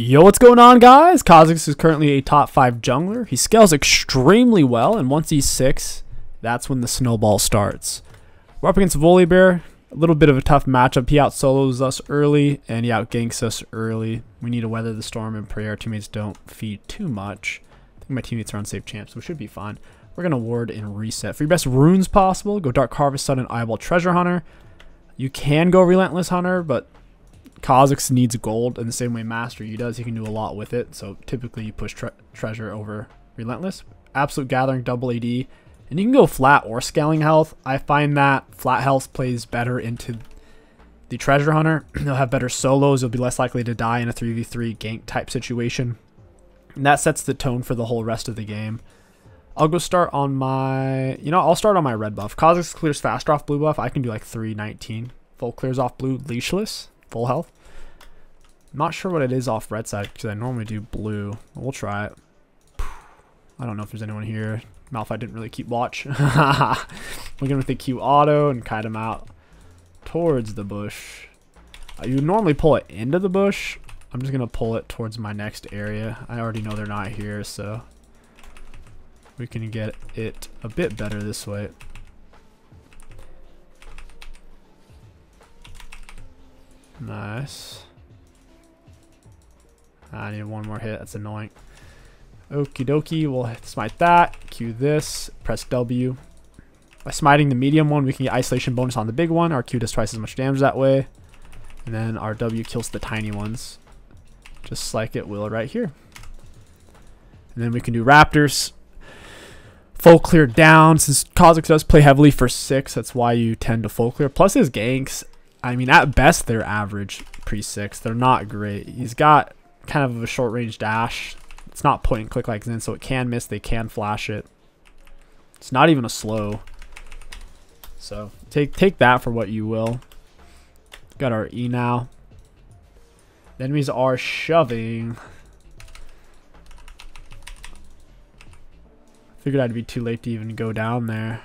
Yo, what's going on, guys? Kha'Zix is currently a top 5 jungler. He scales extremely well, and once he's 6, that's when the snowball starts. We're up against Volibear. A little bit of a tough matchup. He out solos us early, and he out ganks us early. We need to weather the storm and pray our teammates don't feed too much. I think my teammates are on safe champs, so we should be fine. We're going to ward and reset. For your best runes possible, go Dark Harvest Sun and Eyeball Treasure Hunter. You can go Relentless Hunter, but Kha'Zix needs gold in the same way Master Yi does. He can do a lot with it. So typically you push tre Treasure over Relentless. Absolute Gathering, double AD. And you can go flat or scaling health. I find that flat health plays better into the Treasure Hunter. You'll have better solos. You'll be less likely to die in a 3v3 gank type situation. And that sets the tone for the whole rest of the game. I'll go start on my... You know, I'll start on my red buff. Kha'Zix clears faster off blue buff. I can do like 319. Full clears off blue leashless full health. I'm not sure what it is off red side because I normally do blue. We'll try it. I don't know if there's anyone here. Malphite didn't really keep watch. We're going with the Q auto and kite him out towards the bush. Uh, you normally pull it into the bush. I'm just going to pull it towards my next area. I already know they're not here, so we can get it a bit better this way. Nice. I need one more hit. That's annoying. Okie dokie. We'll smite that. Q this. Press W. By smiting the medium one, we can get isolation bonus on the big one. Our Q does twice as much damage that way. And then our W kills the tiny ones. Just like it will right here. And then we can do Raptors. Full clear down. Since Kha'Zix does play heavily for 6, that's why you tend to full clear. Plus his ganks I mean, at best, they're average pre six. They're not great. He's got kind of a short range dash. It's not point and click like Xin, so it can miss. They can flash it. It's not even a slow. So take take that for what you will. Got our E now. The enemies are shoving. Figured I'd be too late to even go down there.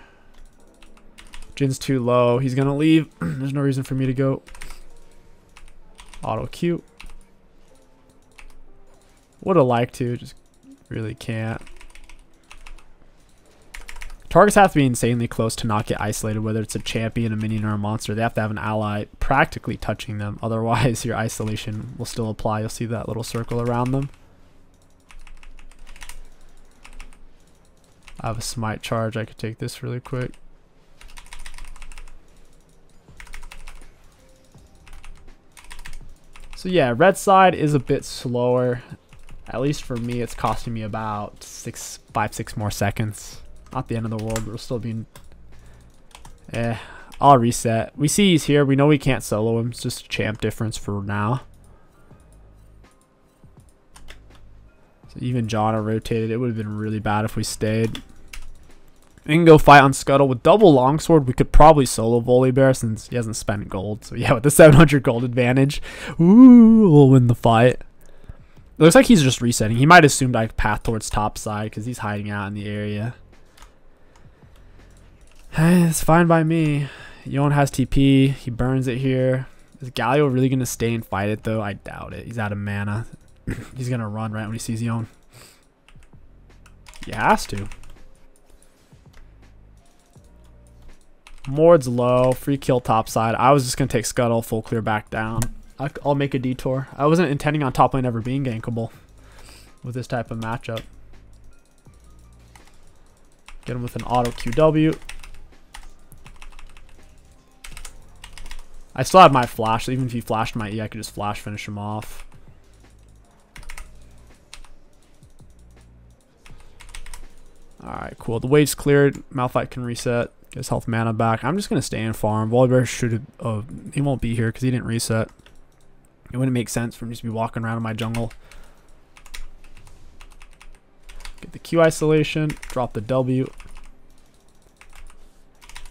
Jhin's too low. He's going to leave. There's no reason for me to go. Auto cute. Would have liked to, just really can't. Targets have to be insanely close to not get isolated, whether it's a champion, a minion, or a monster. They have to have an ally practically touching them. Otherwise, your isolation will still apply. You'll see that little circle around them. I have a smite charge. I could take this really quick. So yeah, red side is a bit slower. At least for me, it's costing me about six, five, six more seconds. Not the end of the world, we're still being... Eh, I'll reset. We see he's here. We know we can't solo him. It's just a champ difference for now. So even Janna rotated. It would have been really bad if we stayed. We can go fight on Scuttle. With double longsword, we could probably solo Volibear since he hasn't spent gold. So yeah, with the 700 gold advantage, ooh, we'll win the fight. It looks like he's just resetting. He might assume like path towards top side because he's hiding out in the area. it's fine by me. Yone has TP. He burns it here. Is Galio really going to stay and fight it though? I doubt it. He's out of mana. he's going to run right when he sees Yone. He has to. Mord's low. Free kill top side. I was just going to take Scuttle full clear back down. I'll make a detour. I wasn't intending on top lane ever being gankable with this type of matchup. Get him with an auto QW. I still have my flash, even if he flashed my E, I could just flash finish him off. Alright, cool. The wave's cleared. Malphite can reset. His health mana back. I'm just going to stay in farm. Volibear should uh, he won't be here because he didn't reset. It wouldn't make sense for him to be walking around in my jungle. Get the Q isolation. Drop the W.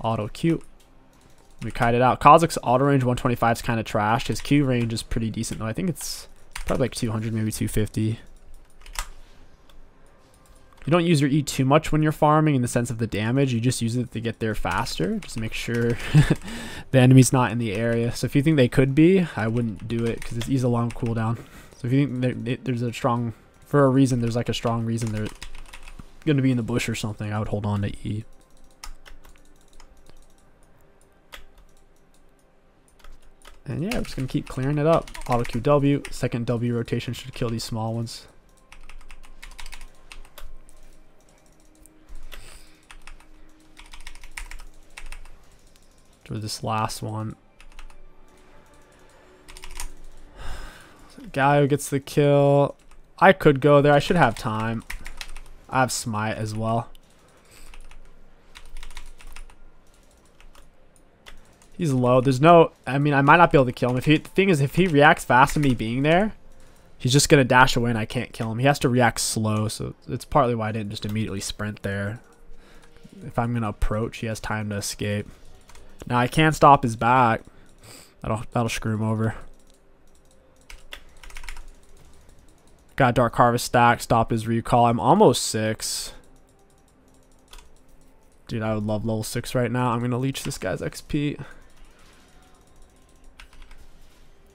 Auto Q. We kite it out. Kha'Zix's auto range 125 is kind of trashed. His Q range is pretty decent though. I think it's probably like 200, maybe 250. You don't use your E too much when you're farming in the sense of the damage. You just use it to get there faster. Just make sure the enemy's not in the area. So if you think they could be, I wouldn't do it because it's easy long cooldown. So if you think there's a strong, for a reason, there's like a strong reason they're going to be in the bush or something, I would hold on to E. And yeah, we're just going to keep clearing it up. Auto QW. Second W rotation should kill these small ones. For this last one. Guy who gets the kill. I could go there. I should have time. I have smite as well. He's low. There's no... I mean, I might not be able to kill him. If he, The thing is, if he reacts fast to me being there, he's just going to dash away and I can't kill him. He has to react slow, so it's partly why I didn't just immediately sprint there. If I'm going to approach, he has time to escape. Now, I can't stop his back. That'll, that'll screw him over. Got Dark Harvest stack, stop his recall. I'm almost 6. Dude, I would love level 6 right now. I'm to leech this guy's XP.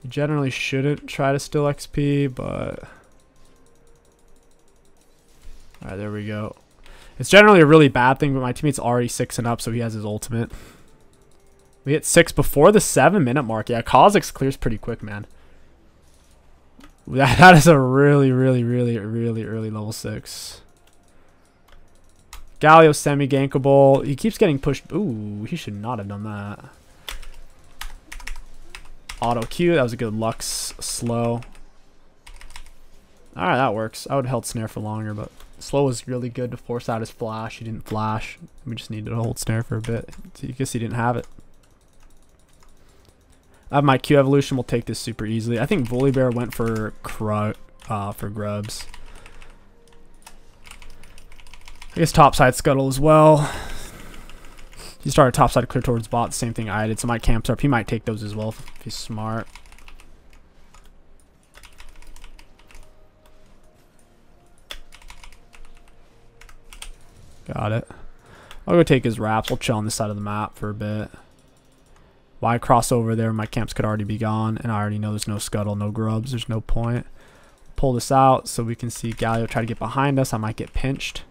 You generally shouldn't try to steal XP, but... Alright, there we go. It's generally a really bad thing, but my teammate's already 6 and up, so he has his ultimate. We hit 6 before the 7 minute mark. Yeah, Kha'Zix clears pretty quick, man. That, that is a really, really, really, really early level 6. Galio semi-gankable. He keeps getting pushed. Ooh, he should not have done that. Auto Q. That was a good Lux slow. Alright, that works. I would have held snare for longer, but slow was really good to force out his flash. He didn't flash. We just needed to hold snare for a bit. I guess he didn't have it. I have my Q evolution. We'll take this super easily. I think Volibear went for uh, for grubs. I guess topside scuttle as well. He started topside clear towards bot. Same thing I did. So my camps up. He might take those as well if he's smart. Got it. I'll go take his wraps. We'll chill on this side of the map for a bit. Why cross over there? My camps could already be gone, and I already know there's no scuttle, no grubs. There's no point. Pull this out so we can see Galio try to get behind us. I might get pinched.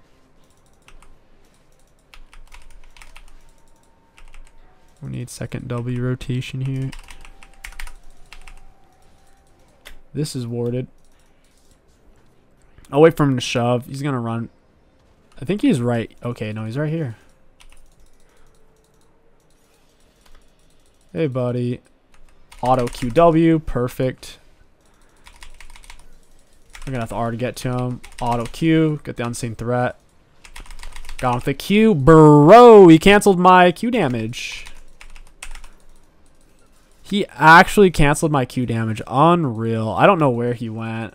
We need second W rotation here. This is warded. I'll wait for him to shove. He's going to run. I think he's right. Okay, no, he's right here. Hey, buddy. Auto QW. Perfect. We're going to have to R to get to him. Auto Q. Get the unseen threat. Got him with the Q. Bro, he canceled my Q damage. He actually canceled my Q damage. Unreal. I don't know where he went.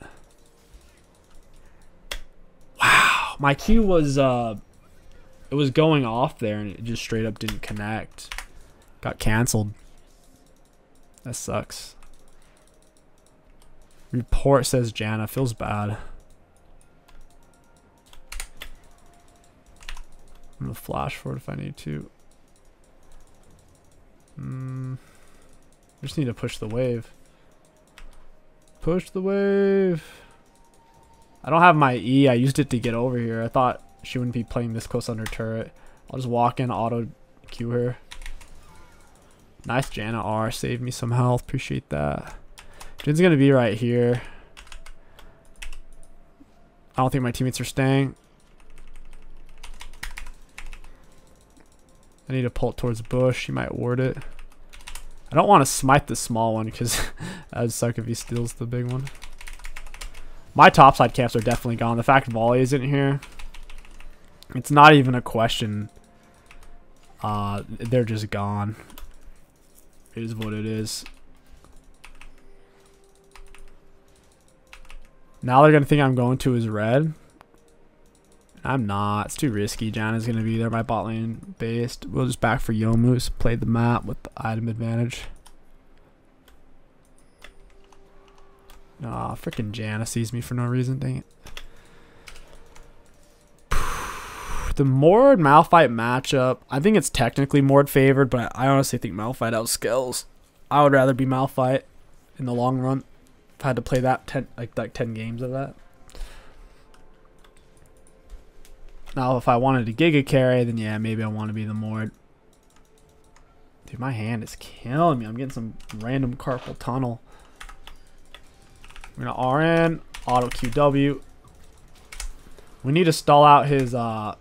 Wow. My Q was, uh, it was going off there and it just straight up didn't connect. Got canceled. That sucks. Report says Janna. Feels bad. I'm to flash forward if I need to. Hmm. just need to push the wave. Push the wave. I don't have my E. I used it to get over here. I thought she wouldn't be playing this close under turret. I'll just walk in, auto Q her. Nice Janna R. Saved me some health. Appreciate that. Jhin's going to be right here. I don't think my teammates are staying. I need to pull it towards bush. He might ward it. I don't want to smite the small one because that would suck if he steals the big one. My topside camps are definitely gone. The fact Voli isn't here, it's not even a question. Uh, they're just gone. Is what it is. Now they're going to think I'm going to his red. I'm not. It's too risky. Janna's going to be there. My bot lane based. We'll just back for Youmuu's. Play the map with the item advantage. Aw, oh, freaking Janna sees me for no reason. Dang it. The Mord Malphite matchup, I think it's technically Mord favored, but I honestly think Malphite outscales. I would rather be Malphite in the long run. If I had to play that ten like like ten games of that. Now, if I wanted to Giga carry, then yeah, maybe I want to be the Mord. Dude, my hand is killing me. I'm getting some random carpal tunnel. We're gonna RN, auto QW. We need to stall out his uh,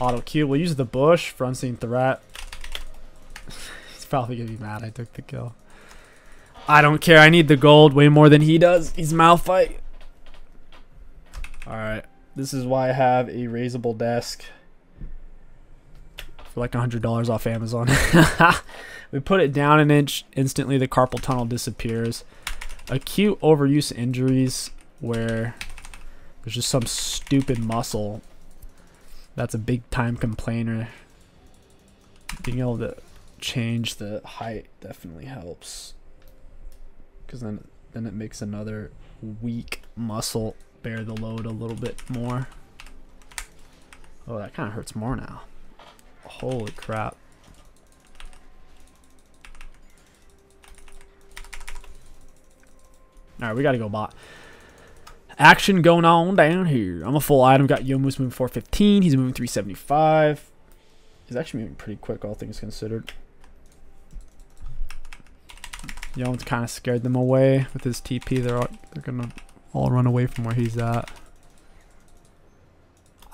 auto Q. We'll use the bush Front unseen threat. He's probably gonna be mad I took the kill. I don't care. I need the gold way more than he does. He's Malphite. Alright. This is why I have a raisable desk for like $100 off Amazon. we put it down an inch, instantly the carpal tunnel disappears. Acute overuse injuries where there's just some stupid muscle that's a big time complainer. Being able to change the height definitely helps. Because then, then it makes another weak muscle bear the load a little bit more. Oh, that kind of hurts more now. Holy crap. Alright, we gotta go bot. Action going on down here. I'm a full item. Got Youmuu's moving 415. He's moving 375. He's actually moving pretty quick, all things considered. Yomu's kind of scared them away with his TP. They're all, they're gonna all run away from where he's at.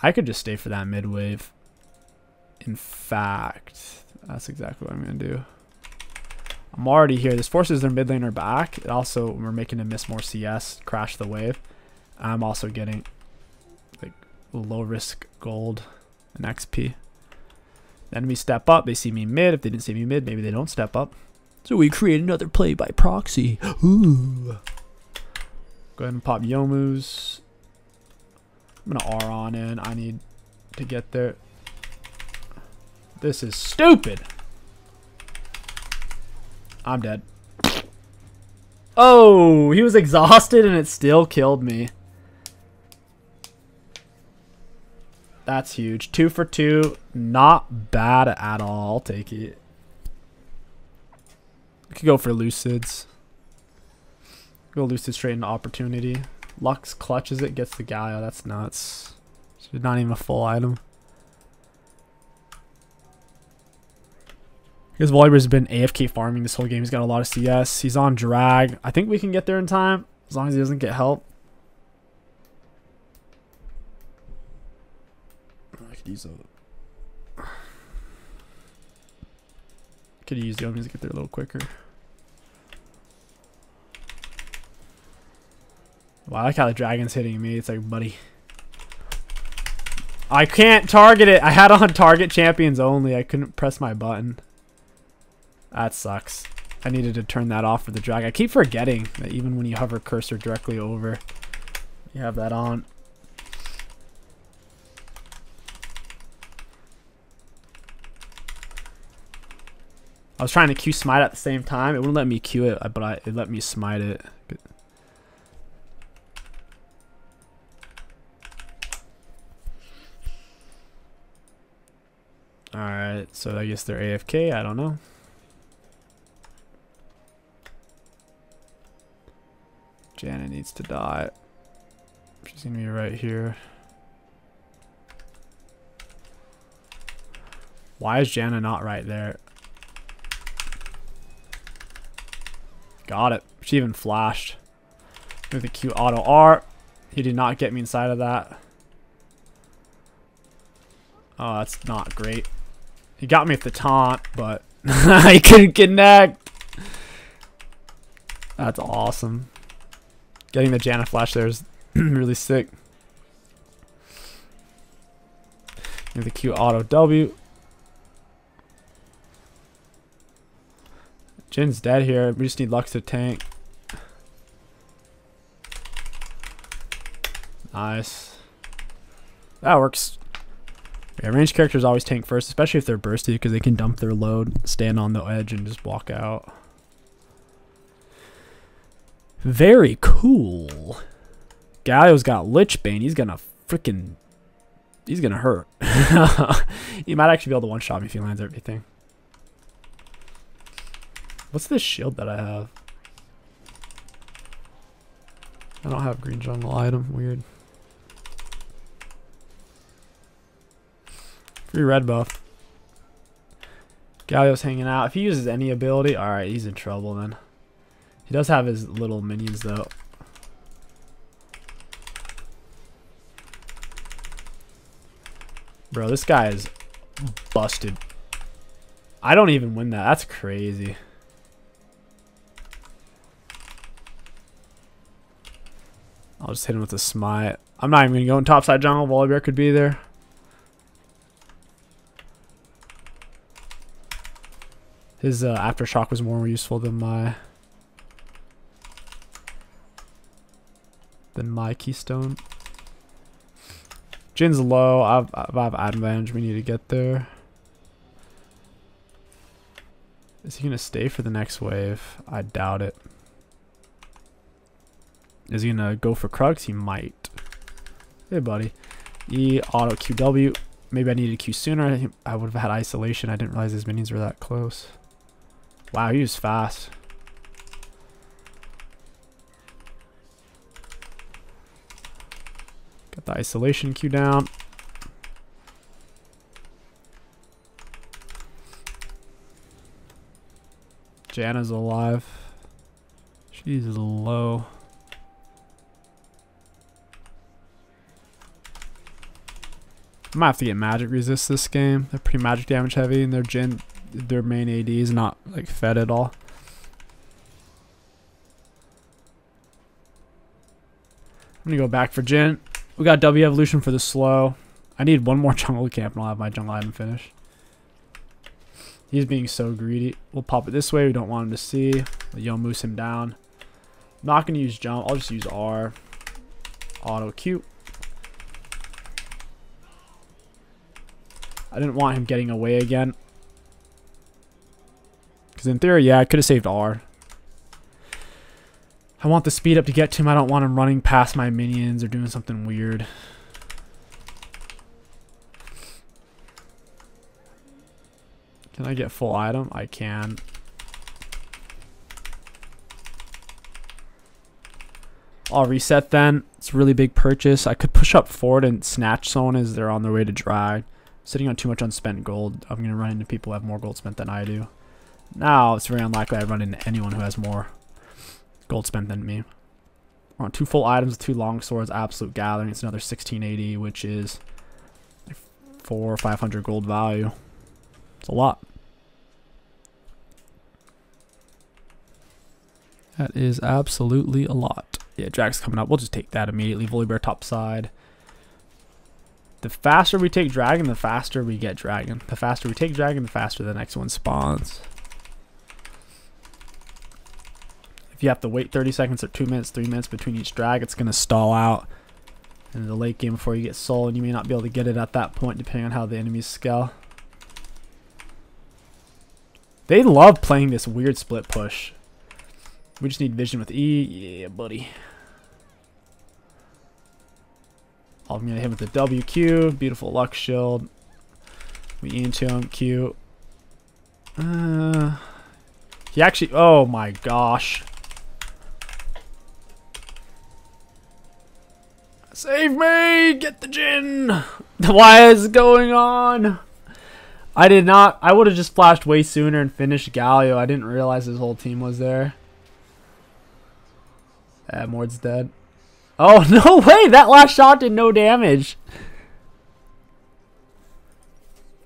I could just stay for that mid wave. In fact, that's exactly what I'm gonna do. I'm already here. This forces their mid laner back. It also, we're making him miss more CS, crash the wave. I'm also getting like low risk gold and XP. Enemy step up. They see me mid. If they didn't see me mid, maybe they don't step up. So we create another play by proxy. Ooh. Go ahead and pop Youmuu's. I'm going to R on in. I need to get there. This is stupid. I'm dead. Oh, he was exhausted and it still killed me. That's huge. Two for two. Not bad at all. I'll take it. We could go for Lucids. Go Lucid straight into opportunity. Lux clutches it, gets the Galio. Oh, that's nuts. Not even a full item. Because Volibear's been AFK farming this whole game. He's got a lot of CS. He's on drag. I think we can get there in time. As long as he doesn't get help. Use a could use the Youmuu's to get there a little quicker. Wow, I like how the dragon's hitting me. It's like, buddy. I can't target it. I had on target champions only. I couldn't press my button. That sucks. I needed to turn that off for the drag. I keep forgetting that even when you hover cursor directly over, you have that on. I was trying to Q smite at the same time. It wouldn't let me Q it, but I, it let me smite it. Alright, so I guess they're AFK. I don't know. Janna needs to die. She's gonna be right here. Why is Janna not right there? Got it. She even flashed. With a cute auto R. He did not get me inside of that. Oh, that's not great. He got me at the taunt, but I couldn't connect. That's awesome. Getting the Janna flash there is really sick. With the cute auto W. Jhin's dead here. We just need Lux to tank. Nice. That works. Yeah, ranged characters always tank first, especially if they're bursty, because they can dump their load, stand on the edge, and just walk out. Very cool. Galio's got Lich Bane. He's gonna freaking... He's gonna hurt. he might actually be able to one-shot me if he lands everything. What's this shield that I have? I don't have green jungle item. Weird. Free red buff. Galio's hanging out. If he uses any ability, alright, he's in trouble then. He does have his little minions though. Bro, this guy is busted. I don't even win that. That's crazy. I'll just hit him with a smite. I'm not even going to go in topside jungle. Volibear could be there. His uh, aftershock was more useful than my than my keystone. Jhin's low. I've, I've advantage. We need to get there. Is he going to stay for the next wave? I doubt it. Is he to go for Krugs? He might. Hey, buddy. E, auto QW. Maybe I needed Q sooner. I would have had isolation. I didn't realize his minions were that close. Wow, he was fast. Got the isolation Q down. Janna's alive. She's low. I might have to get magic resist this game. They're pretty magic damage heavy and their Jhin their main AD is not like fed at all. I'm gonna go back for Jhin. We got W evolution for the slow. I need one more jungle camp and I'll have my jungle item finish. He's being so greedy. We'll pop it this way. We don't want him to see. Yo moose him down. I'm not gonna use jump. I'll just use R. Auto cute. I didn't want him getting away again. Because in theory, yeah, I could have saved R. I want the speed up to get to him. I don't want him running past my minions or doing something weird. Can I get full item? I can. I'll reset then. It's a really big purchase. I could push up forward and snatch someone as they're on their way to drag. Sitting on too much unspent gold, I'm going to run into people who have more gold spent than I do. Now, it's very unlikely I run into anyone who has more gold spent than me. On two full items, two long swords, absolute gathering. It's another 1680, which is four or 500 gold value. It's a lot. That is absolutely a lot. Yeah, Jack's coming up. We'll just take that immediately. Volibear top side. The faster we take Dragon, the faster we get Dragon. The faster we take Dragon, the faster the next one spawns. If you have to wait 30 seconds or 2 minutes, 3 minutes between each drag, it's going to stall out in the late game before you get soul, and you may not be able to get it at that point depending on how the enemies scale. They love playing this weird split push. We just need vision with E. Yeah, buddy. I'm to hit him with the WQ. Beautiful Lux shield. We into him. Q. Uh, he actually... Oh my gosh. Save me! Get the Jhin! Why is going on? I did not. I would have just flashed way sooner and finished Galio. I didn't realize his whole team was there. Yeah, Mord's dead. Oh, no way! That last shot did no damage.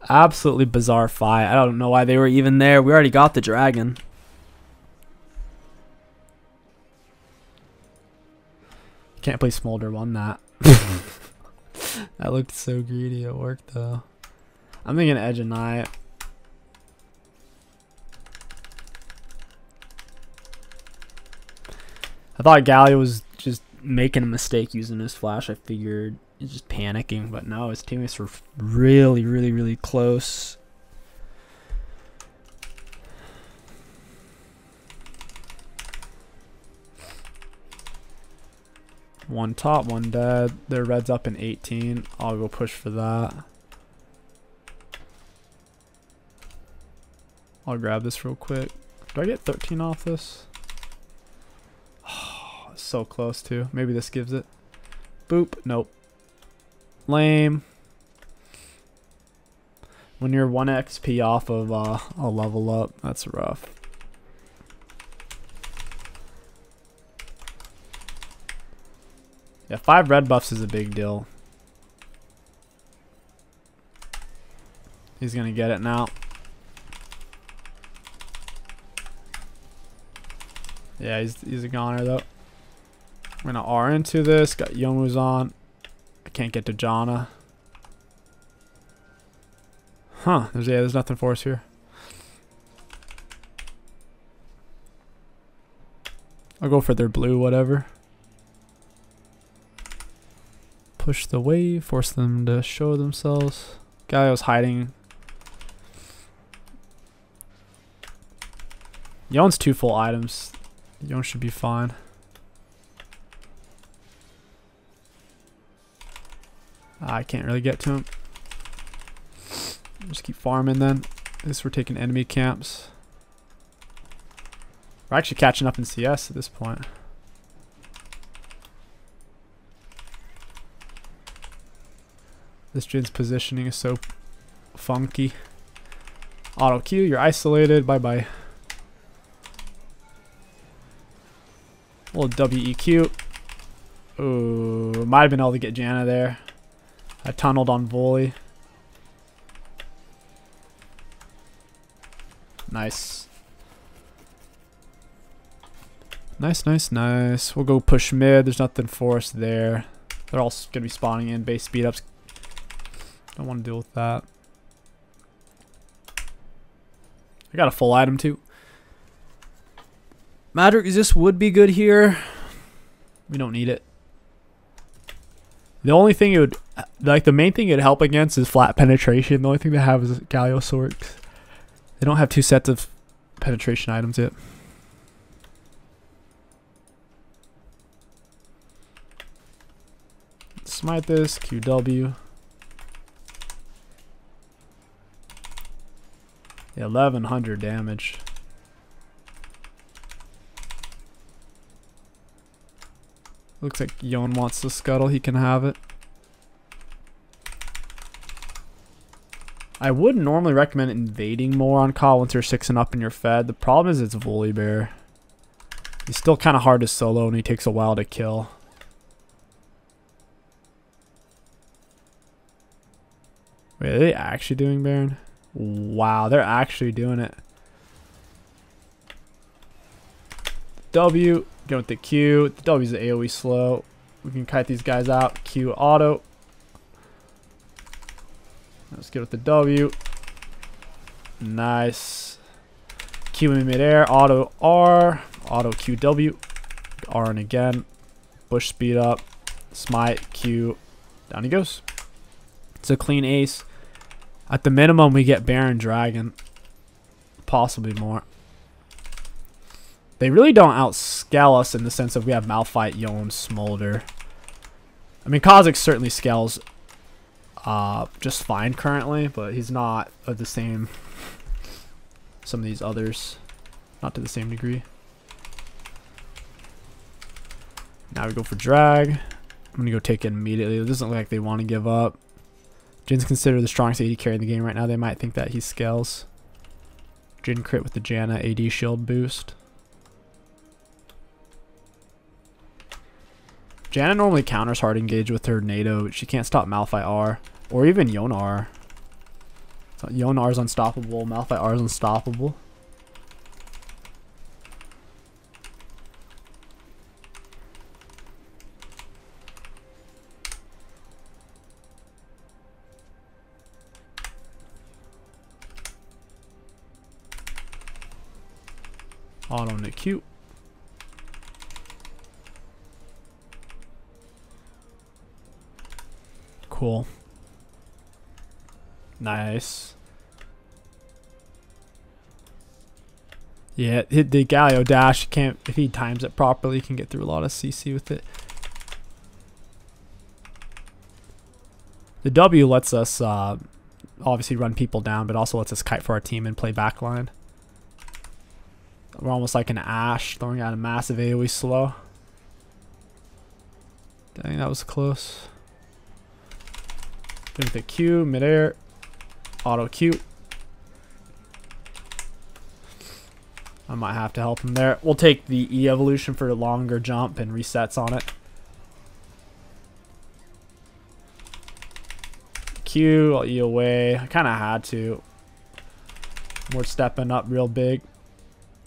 Absolutely bizarre fight. I don't know why they were even there. We already got the dragon. Can't play Smolder won that. that looked so greedy. It worked though. I'm thinking Edge of Night. I thought Galio was making a mistake using his flash. I figured he's just panicking, but no, his teammates were really, really, really close. One top, one dead. Their red's up in 18. I'll go push for that. I'll grab this real quick. Do I get 13 off this? So close to. Maybe this gives it. Boop. Nope. Lame. When you're 1 XP off of uh, a level up, that's rough. Yeah, 5 red buffs is a big deal. He's going to get it now. Yeah, he's, he's a goner though. I'm to R into this. Got Youmuu's on. I can't get to Janna. Huh. There's yeah, there's nothing for us here. I'll go for their blue, whatever. Push the wave, force them to show themselves. Guy was hiding. Yone's two full items. Yone should be fine. I can't really get to him. Just keep farming then. This we're taking enemy camps. We're actually catching up in CS at this point. This Jhin's positioning is so funky. Auto Q, you're isolated. Bye bye. Little WEQ. Ooh, might have been able to get Janna there. I tunneled on Voli. Nice. Nice, nice, nice. We'll go push mid. There's nothing for us there. They're all going to be spawning in. Base speed ups. Don't want to deal with that. I got a full item too. Magic this would be good here. We don't need it. The only thing it would, like the main thing it'd help against is flat penetration. The only thing they have is Galio Galiosaurix. They don't have two sets of penetration items yet. Smite this, QW. 1100 damage. Looks like Yone wants to scuttle. He can have it. I would normally recommend invading more on Kha once you're 6 and up and you're fed. The problem is it's Volibear. He's still kind of hard to solo and he takes a while to kill. Wait, are they actually doing Baron? Wow, they're actually doing it. W, go with the Q. The W's the AoE slow. We can kite these guys out. Q auto. Let's get with the W. Nice. Q in midair. Auto R. Auto QW. R and again. Bush speed up. Smite. Q. Down he goes. It's a clean ace. At the minimum, we get Baron Dragon. Possibly more. They really don't outscale us in the sense of we have Malphite, Yone, Smolder. I mean, Kha'Zix certainly scales uh, just fine currently, but he's not of the same some of these others. Not to the same degree. Now we go for drag. I'm going to go take it immediately. It doesn't look like they want to give up. Jhin's considered the strongest AD carry in the game right now. They might think that he scales. Jhin crit with the Janna AD shield boost. Janna normally counters hard engage with her NATO. She can't stop Malphite R. Or even Yone R. So Yone R is unstoppable. Malphite R is unstoppable. Auto Nick cute. Cool. Nice. Yeah, hit the Galio dash. Can't if he times it properly, he can get through a lot of CC with it. The W lets us uh, obviously run people down, but also lets us kite for our team and play backline. We're almost like an Ashe throwing out a massive AoE slow. Dang, that was close. Give the Q, midair, auto Q. I might have to help him there. We'll take the E evolution for a longer jump and resets on it. Q, I'll E away. I kind of had to. We're stepping up real big.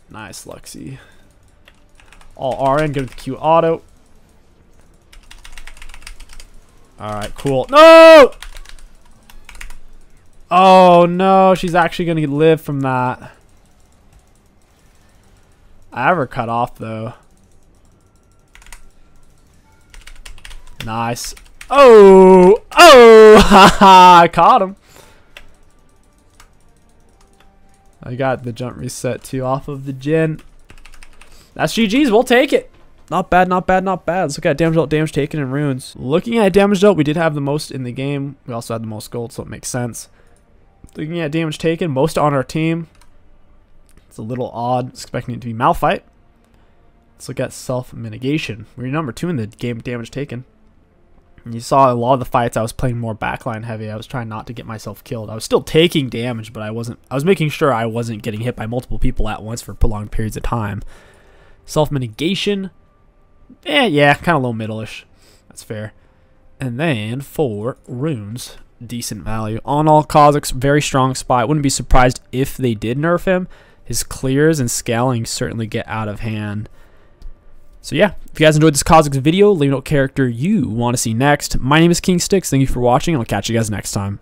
Nice, Luxie. All RN, give it the Q auto. Alright, cool. No! Oh no, she's actually going to live from that. I have her cut off though. Nice. Oh! Oh! I caught him. I got the jump reset too off of the Jhin. That's GG's. We'll take it. Not bad, not bad, not bad. Let's look at damage dealt, damage taken, and runes. Looking at damage dealt, we did have the most in the game. We also had the most gold, so it makes sense. Looking at damage taken, most on our team. It's a little odd, expecting it to be Malphite. Let's look at self-mitigation. We're number two in the game damage taken. And you saw a lot of the fights I was playing more backline heavy. I was trying not to get myself killed. I was still taking damage, but I wasn't I was making sure I wasn't getting hit by multiple people at once for prolonged periods of time. Self-mitigation. Eh, yeah, kind of low middle-ish. That's fair. And then for runes, decent value. On all Kha'Zix, very strong spot. Wouldn't be surprised if they did nerf him. His clears and scaling certainly get out of hand. So yeah, if you guys enjoyed this Kha'Zix video, let me know what character you want to see next. My name is KingStix. Thank you for watching. and I'll catch you guys next time.